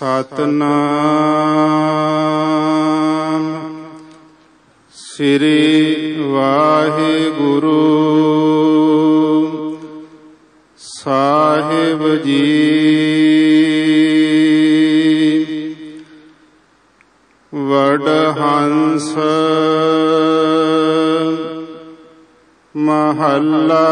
ਸਤਨਾਮ। ਸ੍ਰੀ ਵਾਹਿਗੁਰੂ। ਸਾਹਿਬ ਜੀ। ਵਡ ਹੰਸ ਮਹੱਲਾ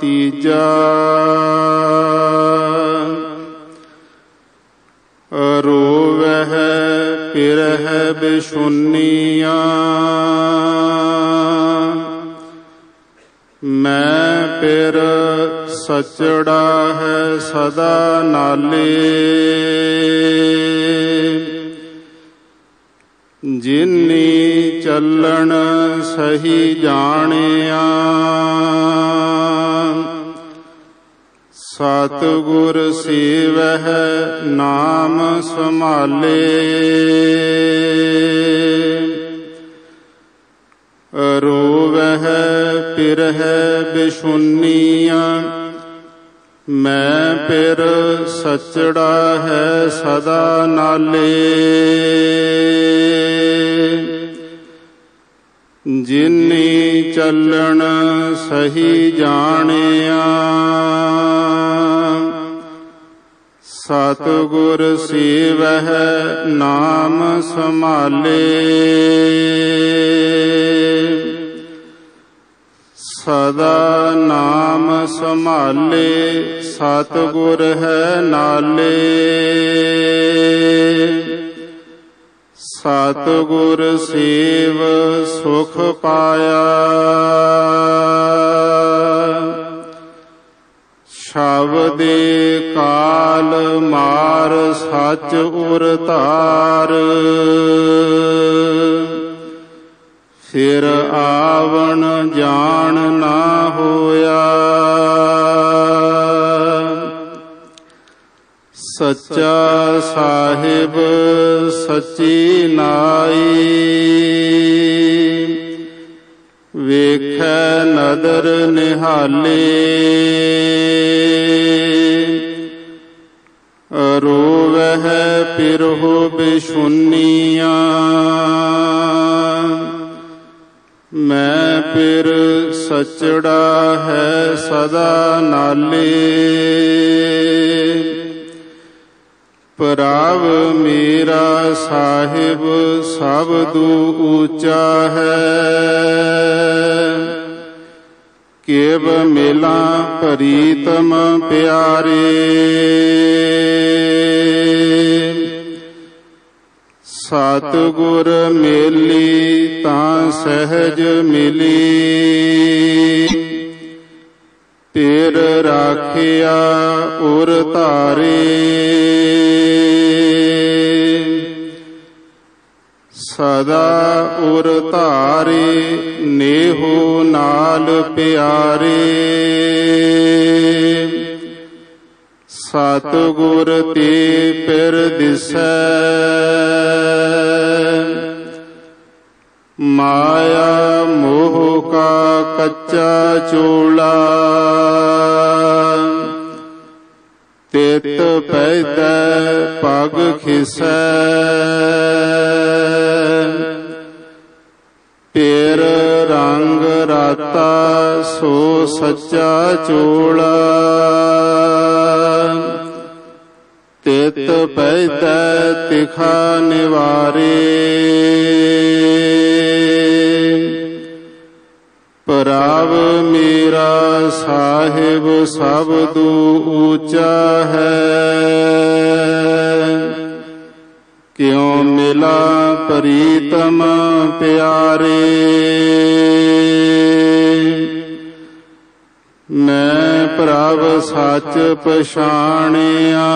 ਤੀਜਾ। ਰੋਵਹਿ ਪਿਰਹਿ ਮੈਂ ਪਿਰ ਸਚੜਾ ਹੈ ਸਦਾ ਨਾਲੇ। ਜਿਨੀ ਚੱਲਣ ਸਹੀ ਜਾਣਿਆ। ਸਤਿਗੁਰ ਸੇਵਹਿ ਨਾਮ ਸੰਭਾਲੇ। ਰੋਵਹਿ, ਪਿਰਹਿ ਬਿਸ਼ੁੰਨੀਆਂ ਮੈਂ ਪਿਰ ਸਚੜਾ ਹੈ ਸਦਾ ਨਾਲੇ। ਜਿਨੀ ਚੱਲਣ ਸਹੀ ਜਾਣਿਆ। ਸਤਿਗੁਰ ਸੇਵਹਿ ਨਾਮ ਸੰਭਾਲੇ। ਸਦਾ ਨਾਮ ਸੰਭਾਲੇ ਸਤਿਗੁਰ ਹੈ ਨਾਲੇ। ਸਤਿਗੁਰ ਸੇਵ ਸੁਖ ਪਾਇਆ। ਸ਼ਬਦੇ ਕਾਲ ਮਾਰ ਸੱਚ ਉਰ ਧਾਰ। ਫਿਰ ਆਵਣ ਜਾਣ ਨਾ ਹੋਇਆ। ਸੱਚਾ ਸਾਹਿਬ ਸੱਚੀ ਨਾਈ। ਵੇਖੈ ਨਦਰ ਨਿਹਾਲੇ। ਰੋਵਹਿ ਪਿਰਹੁ ਬਿਸ਼ੁੰਨੀਆਂ। ਮੈਂ ਫਿਰ ਸਚੜਾ ਹੈ ਸਦਾ ਨਾਲੇ। ਪ੍ਰਭ ਮੇਰਾ ਸਾਹਿਬ ਸਭ ਤੋਂ ਉੱਚਾ ਹੈ। ਕੇਵ ਮਿਲਾ ਪ੍ਰੀਤਮ ਪਿਆਰੇ। ਸਤਿਗੁਰ ਮੇਲੀ ਤਾਂ ਸਹਿਜ ਮਿਲੀ। ਪੇਰ ਰਾਖਿਆ ਉਰ ਧਾਰੇ। ਸਦਾ ਉਰ ਧਾਰੇ, ਨੇਹੋ ਨਾਲ ਪਿਆਰੇ। ਸਤਿਗੁਰ ਤੇ ਪਿਰ ਦਿਸੈ? ਮਾਇਆ ਮੋਹ ਕਾ ਕੱਚਾ ਚੋਲਾ। ਤਿਤ ਪੈਦੈ ਪਗ ਖਿਸੈ। ਪੇਰ ਰੰਗ ਰਾਤਾ ਸੋ ਸੱਚਾ ਚੋਲਾ। ਪੈਦੈ ਤਿਖਾ ਨਿਵਾਰੇ। ਪ੍ਰਭ ਮੇਰਾ ਸਾਹਿਬ ਸਭ ਤੋਂ ਉੱਚਾ ਹੈ। ਕਿਉ ਮਿਲਾ ਪ੍ਰੀਤਮ ਪਿਆਰੇ। ਮੈਂ ਪ੍ਰਭ ਸੱਚ ਪਛਾਣਿਆ।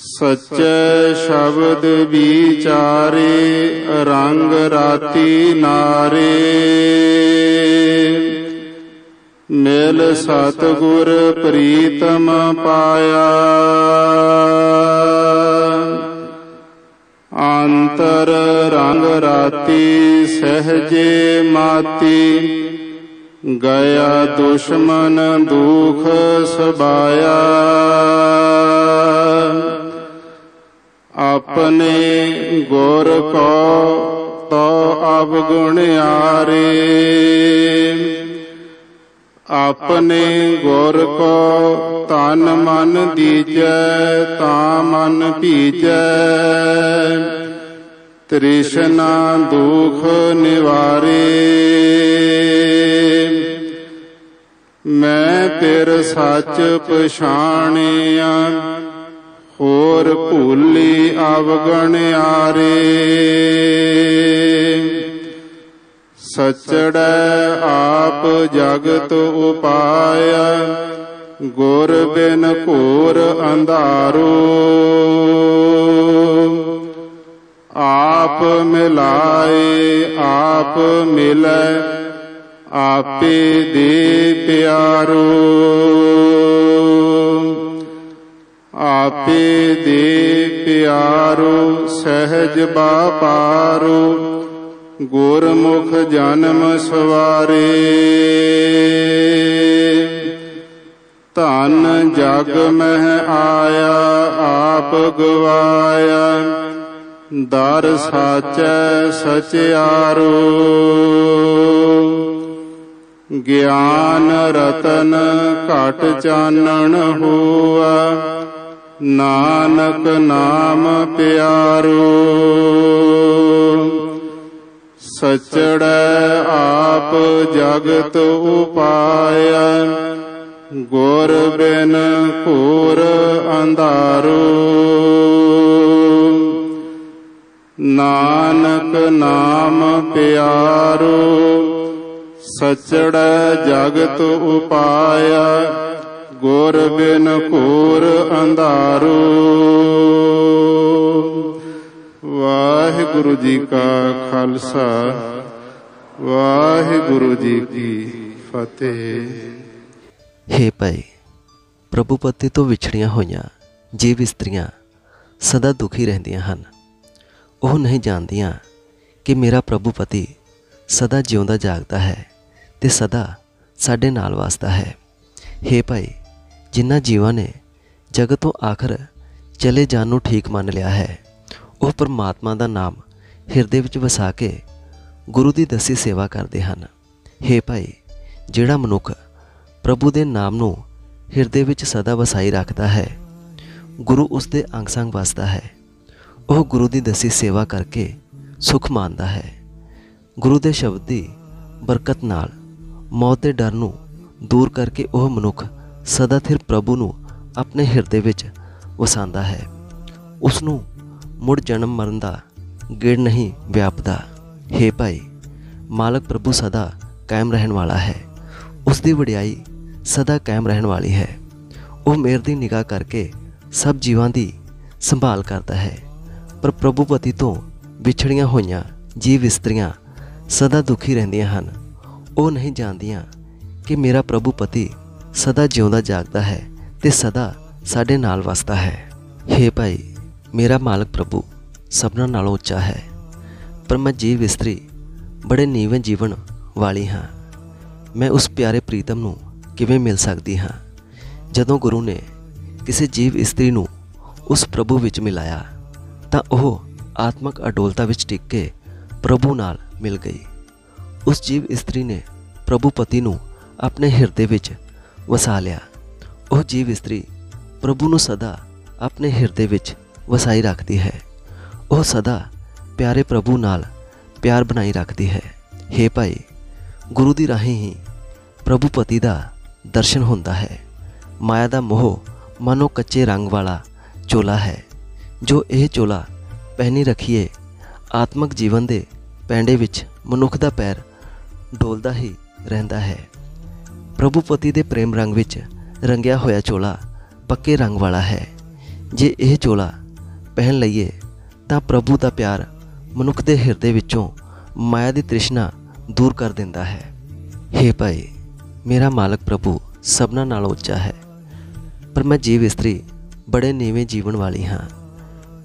ਸੱਚੇ ਸ਼ਬਦ ਵਿਚਾਰੇ, ਰੰਗ ਰਾਤੀ ਨਾਰੇ। ਮਿਲ ਸਤਗੁਰ ਪ੍ਰੀਤਮ ਪਾਇਆ। ਅੰਤਰ ਰੰਗ ਰਾਤੀ ਸਹਜੇ ਮਾਤੀ। ਗਿਆ ਦੁਸ਼ਮਨ ਦੁਖ ਸਬਾਇਆ। ਆਪਣੇ ਗੁਰ ਕੋ ਤੋ ਅਵਗੁਣਿਆਰੇ ਆਪਣੇ ਗੁਰ ਕੋ ਤਨ ਮਨ ਦੀਜੈ, ਤਾਂ ਮਨ ਭੀਜੈ। ਤ੍ਰਿਸ਼ਨਾ ਦੁਖ ਨਿਵਾਰੇ। ਮੈਂ ਤੇਰ ਸੱਚ ਪਛਾਣਿਆ ਹੋਰ ਭੂਲੀ ਅਵਗਣਿਆਰੇ ਸਚੜੈ ਆਪ ਜਗਤ ਉਪਾਇਆ ਗੁਰ ਬਿਨ ਘੋਰ ਅੰਧਾਰੋ। ਆਪ ਮਿਲਾਏ, ਆਪ ਮਿਲੈ, ਆਪੇ ਦੇ ਪਿਆਰੋ। ਆਪੇ ਦੇ ਪਿਆਰੋ, ਸਹਿਜ ਬਾਪਾਰੋ ਗੁਰਮੁਖ ਜਨਮ ਸਵਾਰੇ। ਧਨ ਜਗ ਮਹਿ ਆਇਆ, ਆਪ ਗਵਾਇਆ, ਦਰ ਸਾਚੈ ਸਚਿਆਰੋ। ਗਿਆਨ ਰਤਨ ਘਟ ਚਾਨਣ ਹੋਆ ਨਾਨਕ ਨਾਮ ਪਿਆਰੋ। ਸਚੜੈ ਆਪ ਜਗਤ ਉਪਾਇਆ ਗੁਰ ਬਿਨ ਘੋਰ ਅੰਧਾਰੋ। ਨਾਨਕ ਨਾਮ ਪਿਆਰੋ। ਸਚੜੈ ਜਗਤ ਉਪਾਇਆ ਗੁਰ ਬਿਨ ਘੋਰ ਅੰਧਾਰੋ। ਵਾਹਿਗੁਰੂ ਜੀ ਕਾ ਖਾਲਸਾ, ਵਾਹਿਗੁਰੂ ਜੀ ਕੀ ਫਤਿਹ। ਹੇ ਭਾਈ ਪ੍ਰਭੂ ਪਤੀ ਤੋਂ ਵਿਛੜੀਆਂ ਹੋਈਆਂ ਜੀਵ ਇਸਤਰੀਆਂ ਸਦਾ ਦੁਖੀ ਰਹਿੰਦੀਆਂ ਹਨ। ਉਹ ਨਹੀਂ ਜਾਣਦੀਆਂ ਕਿ ਮੇਰਾ ਪ੍ਰਭੂ ਪਤੀ ਸਦਾ ਜਿਉਂਦਾ ਜਾਗਦਾ ਹੈ ਤੇ ਸਦਾ ਸਾਡੇ ਨਾਲ ਵਸਦਾ ਹੈ। ਹੇ ਭਾਈ ਜਿਨ੍ਹਾਂ ਜੀਵਾਂ ਨੇ ਜਗਤ ਤੋਂ ਆਖਰ ਚਲੇ ਜਾਣ ਨੂੰ ਠੀਕ ਮੰਨ ਲਿਆ ਹੈ, ਉਹ ਪਰਮਾਤਮਾ ਦਾ ਨਾਮ ਹਿਰਦੇ ਵਿੱਚ ਵਸਾ ਕੇ ਗੁਰੂ ਦੀ ਦਸੀ ਸੇਵਾ ਕਰਦੇ ਹਨ। ਹੇ ਭਾਈ, ਜਿਹੜਾ ਮਨੁੱਖ ਪ੍ਰਭੂ ਦੇ ਨਾਮ ਨੂੰ ਹਿਰਦੇ ਵਿੱਚ ਸਦਾ ਵਸਾਈ ਰੱਖਦਾ ਹੈ, ਗੁਰੂ ਉਸ ਦੇ ਅੰਗ ਸੰਗ ਵਸਦਾ ਹੈ। ਉਹ ਗੁਰੂ ਦੀ ਦਸੀ ਸੇਵਾ ਕਰਕੇ ਸੁਖ ਮਾਣਦਾ ਹੈ। ਗੁਰੂ ਦੇ ਸ਼ਬਦ ਦੀ ਬਰਕਤ ਨਾਲ ਮੌਤ ਦੇ ਡਰ ਨੂੰ ਦੂਰ ਕਰਕੇ ਉਹ ਮਨੁੱਖ ਸਦਾ ਥਿਰ ਪ੍ਰਭੂ ਨੂੰ ਆਪਣੇ ਹਿਰਦੇ ਵਿੱਚ ਵਸਾਉਂਦਾ ਹੈ। ਉਸ ਨੂੰ ਮੁੜ ਜਨਮ ਮਰਨ ਦਾ ਗੇੜ ਨਹੀਂ ਵਿਆਪਦਾ। ਹੇ ਭਾਈ, ਮਾਲਕ ਪ੍ਰਭੂ ਸਦਾ ਕਾਇਮ ਰਹਿਣ ਵਾਲਾ ਹੈ। ਉਸ ਦੀ ਵਡਿਆਈ ਸਦਾ ਕਾਇਮ ਰਹਿਣ ਵਾਲੀ ਹੈ। ਉਹ ਮੇਰ ਦੀ ਨਿਗਾਹ ਕਰਕੇ ਸਭ ਜੀਵਾਂ ਦੀ ਸੰਭਾਲ ਕਰਦਾ ਹੈ। ਪਰ ਪ੍ਰਭੂ ਪਤੀ ਤੋਂ ਵਿਛੜੀਆਂ ਹੋਈਆਂ ਜੀਵ ਇਸਤਰੀਆਂ ਸਦਾ ਦੁਖੀ ਰਹਿੰਦੀਆਂ ਹਨ। ਉਹ ਨਹੀਂ ਜਾਣਦੀਆਂ ਕਿ ਮੇਰਾ ਪ੍ਰਭੂ ਪਤੀ ਸਦਾ ਜਿਉਂਦਾ ਜਾਗਦਾ ਹੈ ਤੇ ਸਦਾ ਸਾਡੇ ਨਾਲ ਵਸਦਾ ਹੈ। ਹੇ ਭਾਈ, ਮੇਰਾ ਮਾਲਕ ਪ੍ਰਭੂ, ਸਭਨਾਂ ਨਾਲੋਂ ਉੱਚਾ ਹੈ। ਪਰ ਮੈਂ ਜੀਵ ਇਸਤਰੀ, ਬੜੇ ਨੀਵੇਂ ਜੀਵਨ ਵਾਲੀ ਹਾਂ। ਮੈਂ ਉਸ ਪਿਆਰੇ ਪ੍ਰੀਤਮ ਨੂੰ ਕਿਵੇਂ ਮਿਲ ਸਕਦੀ ਹਾਂ? ਜਦੋਂ ਗੁਰੂ ਨੇ ਕਿਸੇ ਜੀਵ ਇਸਤਰੀ ਨੂੰ ਉਸ ਪ੍ਰਭੂ ਵਿੱਚ ਮਿਲਾਇਆ, ਤਾਂ ਉਹ ਆਤਮਕ ਅਡੋਲਤਾ ਵਿੱਚ ਟਿਕ ਕੇ ਪ੍ਰਭੂ ਨਾਲ ਮਿਲ ਗਈ। ਉਸ ਜੀਵ ਇਸਤਰੀ ਨੇ ਪ੍ਰਭੂ ਪਤੀ ਨੂੰ ਆਪਣੇ ਹਿਰਦੇ ਵਿੱਚ ਵਸਾ ਲਿਆ ਉਹ ਜੀਵ ਇਸਤਰੀ ਪ੍ਰਭੂ ਨੂੰ ਸਦਾ ਆਪਣੇ ਹਿਰਦੇ ਵਿੱਚ ਵਸਾਈ ਰੱਖਦੀ ਹੈ। ਉਹ ਸਦਾ ਪਿਆਰੇ ਪ੍ਰਭੂ ਨਾਲ ਪਿਆਰ ਬਣਾਈ ਰੱਖਦੀ ਹੈ। हे ਭਾਈ, ਗੁਰੂ ਦੀ ਰਾਹੀਂ ਹੀ ਪ੍ਰਭੂ ਪਤੀ ਦਾ ਦਰਸ਼ਨ ਹੁੰਦਾ ਹੈ। ਮਾਇਆ ਦਾ ਮੋਹ ਮਨੋ ਕੱਚੇ ਰੰਗ ਵਾਲਾ ਚੋਲਾ ਹੈ। ਜੋ ਇਹ ਚੋਲਾ ਪਹਿਨੀ ਰੱਖੀਏ, ਆਤਮਿਕ ਜੀਵਨ ਦੇ ਪੈਂਡੇ ਵਿੱਚ ਮਨੁੱਖ ਦਾ ਪੈਰ ਡੋਲਦਾ ਹੀ ਰਹਿੰਦਾ ਹੈ। ਪ੍ਰਭੂ ਪਤੀ ਦੇ ਪ੍ਰੇਮ ਰੰਗ ਵਿੱਚ ਰੰਗਿਆ ਹੋਇਆ ਚੋਲਾ ਪੱਕੇ ਰੰਗ ਵਾਲਾ ਹੈ। ਜੇ ਇਹ ਚੋਲਾ ਪਹਿਨ ਲਈਏ, ਤਾਂ ਪ੍ਰਭੂ ਦਾ ਪਿਆਰ ਮਨੁੱਖ ਦੇ ਹਿਰਦੇ ਵਿੱਚੋਂ ਮਾਇਆ ਦੀ ਤ੍ਰਿਸ਼ਨਾ ਦੂਰ ਕਰ ਦਿੰਦਾ ਹੈ। ਹੇ ਭਾਈ, ਮੇਰਾ ਮਾਲਕ ਪ੍ਰਭੂ ਸਭਨਾਂ ਨਾਲੋਂ ਉੱਚਾ ਹੈ। ਪਰ ਮੈਂ ਜੀਵ ਇਸਤਰੀ ਬੜੇ ਨੀਵੇਂ ਜੀਵਨ ਵਾਲੀ ਹਾਂ।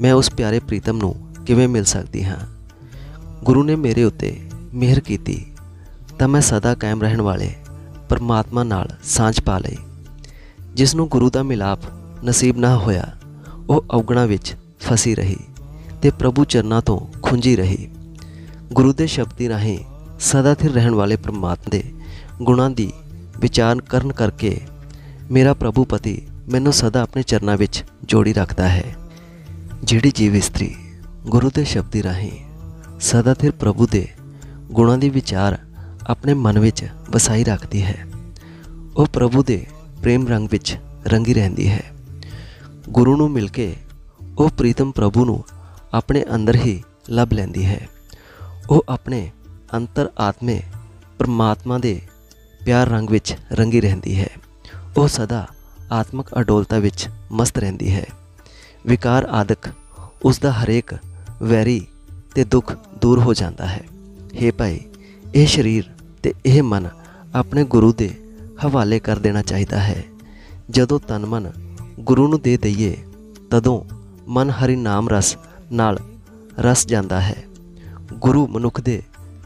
ਮੈਂ ਉਸ ਪਿਆਰੇ ਪ੍ਰੀਤਮ ਨੂੰ ਕਿਵੇਂ ਮਿਲ ਸਕਦੀ ਹਾਂ? ਗੁਰੂ ਨੇ ਮੇਰੇ ਉੱਤੇ ਮਿਹਰ ਕੀਤੀ, ਤਾਂ ਮੈਂ ਸਦਾ ਕਾਇਮ ਰਹਿਣ ਵਾਲੇ ਪਰਮਾਤਮਾ ਨਾਲ ਸਾਂਝ ਪਾ ਲਈ ਜਿਸ ਨੂੰ ਗੁਰੂ ਦਾ ਮਿਲਾਪ ਨਸੀਬ ਨਾ ਹੋਇਆ, ਉਹ ਔਗਣਾ ਵਿੱਚ ਫਸੀ ਰਹੀ ਤੇ ਪ੍ਰਭੂ ਚਰਨਾਂ ਤੋਂ ਖੁੰਝੀ ਰਹੀ। ਗੁਰੂ ਦੇ ਸ਼ਬਦੀ ਰਾਹੀਂ ਸਦਾ ਥਿਰ ਰਹਿਣ ਵਾਲੇ ਪਰਮਾਤਮਾ ਦੇ ਗੁਣਾਂ ਦੀ ਵਿਚਾਰ ਕਰਨ ਕਰਕੇ ਮੇਰਾ ਪ੍ਰਭੂ ਪਤੀ ਮੈਨੂੰ ਸਦਾ ਆਪਣੇ ਚਰਨਾਂ ਵਿੱਚ ਜੋੜੀ ਰੱਖਦਾ ਹੈ। ਜਿਹੜੀ ਜੀਵ ਇਸਤਰੀ ਗੁਰੂ ਦੇ ਸ਼ਬਦੀ ਰਾਹੀਂ ਸਦਾ ਸਥਿਰ ਪ੍ਰਭੂ ਦੇ ਗੁਣਾਂ ਦੀ ਵਿਚਾਰ ਆਪਣੇ ਮਨ ਵਿੱਚ ਵਸਾਈ ਰੱਖਦੀ ਹੈ। ਉਹ ਪ੍ਰਭੂ ਦੇ ਪ੍ਰੇਮ ਰੰਗ ਵਿੱਚ ਰੰਗੀ ਰਹਿੰਦੀ ਹੈ। ਗੁਰੂ ਨੂੰ ਮਿਲ ਕੇ ਉਹ ਪ੍ਰੀਤਮ ਪ੍ਰਭੂ ਨੂੰ ਆਪਣੇ ਅੰਦਰ ਹੀ ਲੱਭ ਲੈਂਦੀ ਹੈ। ਉਹ ਆਪਣੇ ਅੰਤਰ ਆਤਮੇ ਪਰਮਾਤਮਾ ਦੇ ਪਿਆਰ ਰੰਗ ਵਿੱਚ ਰੰਗੀ ਰਹਿੰਦੀ ਹੈ। ਉਹ ਸਦਾ ਆਤਮਿਕ ਅਡੋਲਤਾ ਵਿੱਚ ਮਸਤ ਰਹਿੰਦੀ ਹੈ। ਵਿਕਾਰ ਆਦਿਕ ਉਸ ਦਾ ਹਰੇਕ ਵੈਰੀ ਤੇ ਦੁੱਖ ਦੂਰ ਹੋ ਜਾਂਦਾ ਹੈ। ਹੇ ਭਾਈ, ਇਹ ਸਰੀਰ ਤੇ ਇਹ ਮਨ ਆਪਣੇ ਗੁਰੂ ਦੇ ਹਵਾਲੇ ਕਰ ਦੇਣਾ ਚਾਹੀਦਾ ਹੈ। ਜਦੋਂ ਤਨ ਮਨ ਗੁਰੂ ਨੂੰ ਦੇ ਦਈਏ, ਤਦੋਂ ਮਨ ਹਰੀ ਨਾਮ ਰਸ ਨਾਲ ਰਸ ਜਾਂਦਾ ਹੈ। ਗੁਰੂ ਮਨੁੱਖ ਦੇ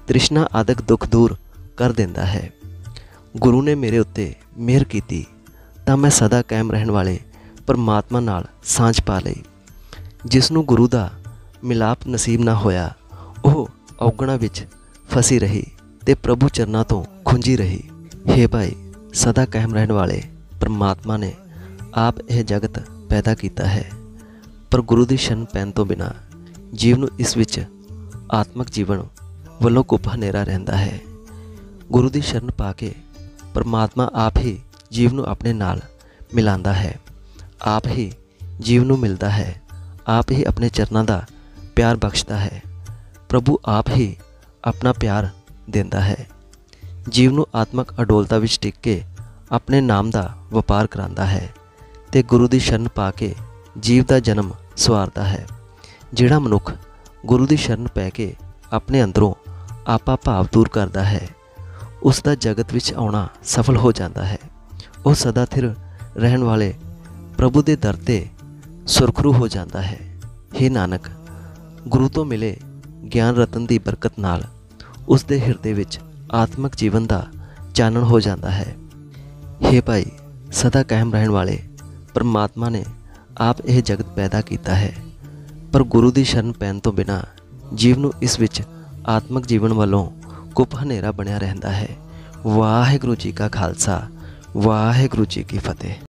ਤ੍ਰਿਸ਼ਨਾ ਆਦਿਕ ਦੁੱਖ ਦੂਰ ਕਰ ਦਿੰਦਾ ਹੈ। ਗੁਰੂ ਨੇ ਮੇਰੇ ਉੱਤੇ ਮਿਹਰ ਕੀਤੀ, ਤਾਂ ਮੈਂ ਸਦਾ ਕਾਇਮ ਰਹਿਣ ਵਾਲੇ ਪਰਮਾਤਮਾ ਨਾਲ ਸਾਂਝ ਪਾ ਲਈ। ਜਿਸ ਨੂੰ ਗੁਰੂ ਦਾ ਮਿਲਾਪ ਨਸੀਬ ਨਾ ਹੋਇਆ, ਉਹ ਔਗਣਾ ਵਿੱਚ ਫਸੀ ਰਹੀ। ਤੇ ਪ੍ਰਭੂ ਚਰਨਾਂ ਤੋਂ ਖੁੰਝੀ ਰਹੀ। ਹੇ ਭਾਈ, ਸਦਾ ਕਾਇਮ ਰਹਿਣ ਵਾਲੇ ਪਰਮਾਤਮਾ ਨੇ ਆਪ ਇਹ ਜਗਤ ਪੈਦਾ ਕੀਤਾ ਹੈ। ਪਰ ਗੁਰੂ ਦੀ ਸ਼ਰਨ ਪੈਣ ਤੋਂ ਬਿਨਾ ਜੀਵ ਨੂੰ ਇਸ ਵਿੱਚ ਆਤਮਿਕ ਜੀਵਨ ਵੱਲੋਂ ਕੁੱਪ ਹਨੇਰਾ ਰਹਿੰਦਾ ਹੈ। ਗੁਰੂ ਦੀ ਸ਼ਰਨ ਪਾ ਕੇ ਪਰਮਾਤਮਾ ਆਪ ਹੀ ਜੀਵ ਨੂੰ ਆਪਣੇ ਨਾਲ ਮਿਲਾਉਂਦਾ ਹੈ। ਆਪ ਹੀ ਜੀਵ ਨੂੰ ਮਿਲਦਾ ਹੈ। ਆਪ ਹੀ ਆਪਣੇ ਚਰਨਾਂ ਦਾ ਪਿਆਰ ਬਖਸ਼ਦਾ ਹੈ। ਪ੍ਰਭੂ ਆਪ ਹੀ ਆਪਣਾ ਪਿਆਰ ਦਿੰਦਾ ਹੈ। ਜੀਵ ਨੂੰ ਆਤਮਕ ਅਡੋਲਤਾ ਵਿੱਚ ਟਿਕ ਕੇ ਆਪਣੇ ਨਾਮ ਦਾ ਵਪਾਰ ਕਰਾਂਦਾ ਹੈ ਤੇ ਗੁਰੂ ਦੀ ਸ਼ਰਨ ਪਾ ਕੇ ਜੀਵ ਦਾ ਜਨਮ ਸਵਾਰਦਾ ਹੈ, ਜਿਹੜਾ ਮਨੁੱਖ ਗੁਰੂ ਦੀ ਸ਼ਰਨ ਪੈ ਕੇ ਆਪਣੇ ਅੰਦਰੋਂ ਆਪਾ ਭਾਵ ਦੂਰ ਕਰਦਾ ਹੈ, ਉਸ ਦਾ ਜਗਤ ਵਿੱਚ ਆਉਣਾ ਸਫਲ ਹੋ ਜਾਂਦਾ ਹੈ। ਉਹ ਸਦਾ ਸਥਿਰ ਰਹਿਣ ਵਾਲੇ ਪ੍ਰਭੂ ਦੇ ਦਰ ਤੇ ਸੁਰਖਰੂ ਹੋ ਜਾਂਦਾ ਹੈ। हे ਨਾਨਕ, ਗੁਰੂ ਤੋਂ ਮਿਲੇ ਗਿਆਨ ਰਤਨ ਦੀ ਬਰਕਤ ਨਾਲ ਉਸ ਦੇ ਹਿਰਦੇ ਵਿੱਚ ਆਤਮਿਕ ਜੀਵਨ ਦਾ ਚਾਨਣ ਹੋ ਜਾਂਦਾ ਹੈ। हे ਭਾਈ, ਸਦਾ ਕਾਇਮ ਰਹਿਣ ਵਾਲੇ ਪਰਮਾਤਮਾ ਨੇ ਆਪ ਇਹ ਜਗਤ ਪੈਦਾ ਕੀਤਾ ਹੈ। ਪਰ ਗੁਰੂ ਦੀ ਸ਼ਰਨ ਪੈਣ ਤੋਂ ਬਿਨਾ ਜੀਵ ਨੂੰ ਇਸ ਵਿੱਚ ਆਤਮਿਕ ਜੀਵਨ ਵੱਲੋਂ ਕੁੱਪ ਹਨੇਰਾ ਬਣਿਆ ਰਹਿੰਦਾ ਹੈ। ਵਾਹਿਗੁਰੂ ਜੀ ਕਾ ਖਾਲਸਾ, ਵਾਹਿਗੁਰੂ ਜੀ ਕੀ ਫਤਿਹ।